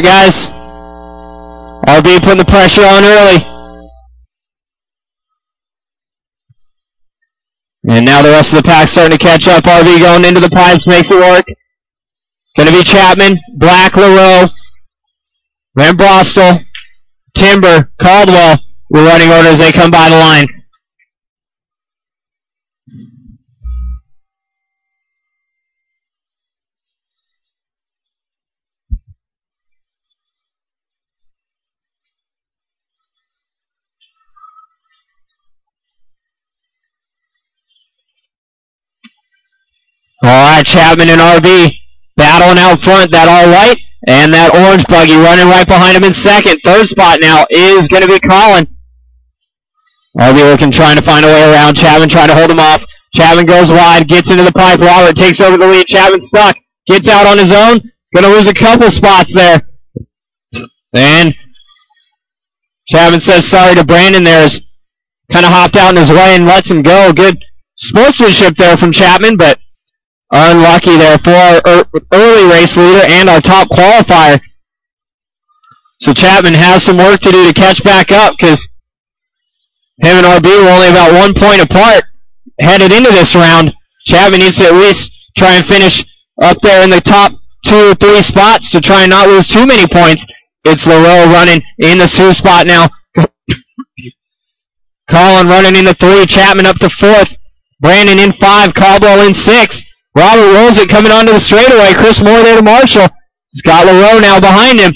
guys. RB putting the pressure on early. And now the rest of the pack starting to catch up. RB going into the pipes makes it work. Going to be Chapman, Black, LaRoe, Van Brostel, Timber, Caldwell. We're running order as they come by the line. All right, Chapman and RB battling out front. That all white and that orange buggy running right behind him in second. Third spot now is going to be Colin. RB looking, trying to find a way around. Chapman trying to hold him off. Chapman goes wide, gets into the pipe. Robert takes over the lead. Chapman stuck, gets out on his own. Going to lose a couple spots there. And Chapman says sorry to Brandon there. Kind of hopped out in his way and lets him go. Good sportsmanship there from Chapman, but Unlucky there for our er, early race leader and our top qualifier. So Chapman has some work to do to catch back up because him and RB were only about one point apart headed into this round. Chapman needs to at least try and finish up there in the top two or three spots to try and not lose too many points. It's LaRoe running in the two spot now. Colin running in the three. Chapman up to fourth. Brandon in five. Caldwell in six. Robert rolls it coming onto the straightaway. Chris Moore there to Marshall. Scott LaRoe now behind him.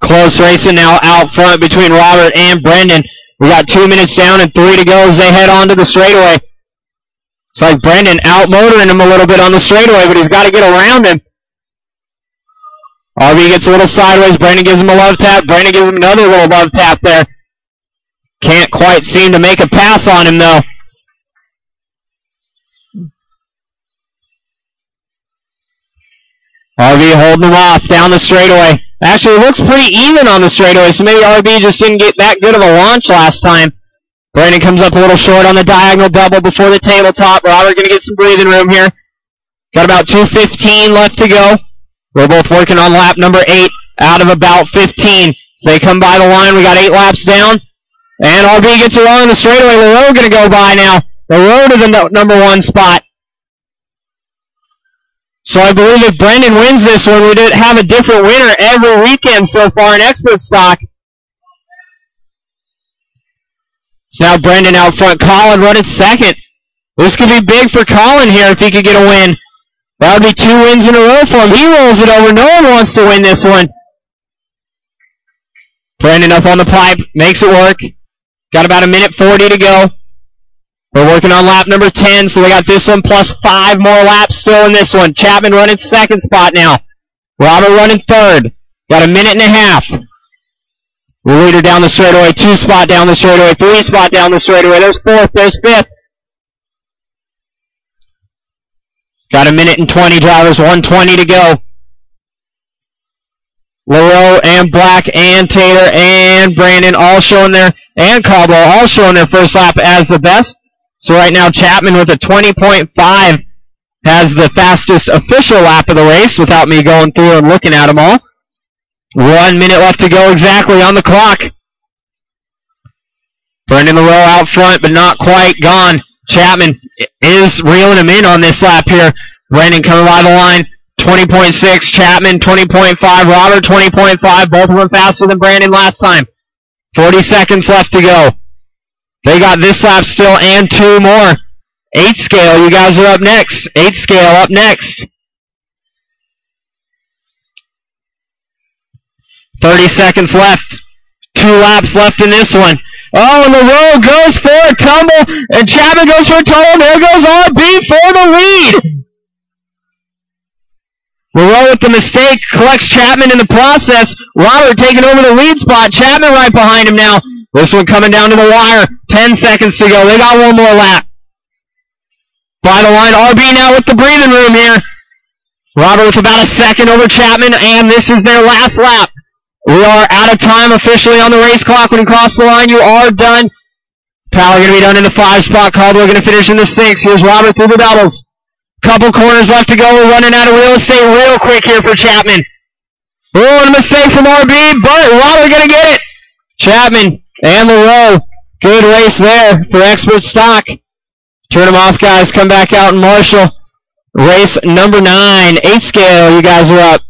Close racing now out front between Robert and Brendan. We got two minutes down and three to go as they head on to the straightaway. It's like Brendan outmotoring him a little bit on the straightaway, but he's got to get around him. RB gets a little sideways. Brandon gives him a love tap. Brandon gives him another little love tap there. Can't quite seem to make a pass on him, though. RB holding him off down the straightaway. Actually, looks pretty even on the straightaway, so maybe RB just didn't get that good of a launch last time. Brandon comes up a little short on the diagonal double before the tabletop. Robert going to get some breathing room here. Got about 2.15 left to go. We're both working on lap number 8 out of about 15. So they come by the line. We got 8 laps down. And RB gets along the straightaway. LaRoe going to go by now. LaRoe to the no- number one spot. So I believe if Brendan wins this one, we did have a different winner every weekend so far in expert stock. So now Brendan out front. Colin running second. This could be big for Colin here if he could get a win. That would be two wins in a row for him. He rolls it over. No one wants to win this one. Brendan up on the pipe. Makes it work. Got about a minute 40 to go. We're working on lap number 10, so we got this one plus five more laps still in this one. Chapman running second spot now. Robert running third. Got a minute and a half. Leader down the straightaway, two spot down the straightaway, three spot down the straightaway. There's fourth, there's fifth. Got a minute and 20 drivers, 120 to go. LaRoe and Black and Taylor and Brandon all showing their, and Caldwell all showing their first lap as the best. So right now Chapman with a 20.5 has the fastest official lap of the race without me going through and looking at them all. One minute left to go exactly on the clock. Brendan LaRoe out front, but not quite gone. Chapman is reeling him in on this lap here. Brendan coming by the line. 20.6, Chapman 20.5, Robert 20.5, both of them faster than Brandon last time. 40 seconds left to go. They got this lap still and two more. Eight scale, you guys are up next. Eight scale up next. 30 seconds left. Two laps left in this one. Oh, and LaRoe goes for a tumble, and Chapman goes for a tumble. There goes RB for the lead. LaRoe with the mistake collects Chapman in the process. Robert taking over the lead spot. Chapman right behind him now. This one coming down to the wire. Ten seconds to go. They got one more lap. By the line, RB now with the breathing room here. Robert with about a second over Chapman, and this is their last lap. We are out of time officially on the race clock. When you cross the line, you are done. Power going to be done in the five spot. Caldwell going to finish in the six. Here's Robert through the doubles. Couple corners left to go. We're running out of real estate real quick here for Chapman. Oh, and a mistake from RB, but Robert going to get it. Chapman and row. Good race there for Expert Stock. Turn them off, guys. Come back out and Marshall. Race number nine. Eight scale. You guys are up.